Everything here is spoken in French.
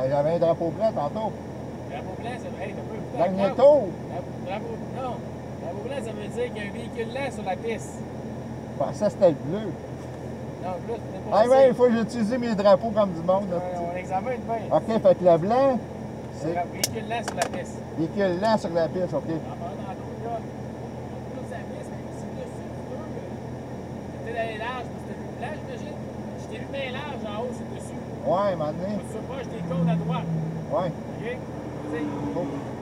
Ben, j'avais un drapeau blanc tantôt. Drapeau blanc, ça veut hey, t'as pas Dernier écouté tour. Drapeau, drapeau, non. Drapeau blanc, ça veut dire qu'il y a un véhicule lent sur la piste. Je pensais que c'était le bleu. Non, là, c'est pas Ah ouais, il faut que j'utilise mes drapeaux comme du monde. là. On examine bien. OK, fait que le blanc, c'est véhicule lent sur la piste. véhicule lent sur la piste, OK. En parlant dans l'autre, là, on pousse la piste, mais si là, sur le deux, là, c'était dans les larges, parce que c'était plus plat, j'imagine. Je t'ai vu bien large en haut, c'est t'ai côte à droite. Ouais. OK?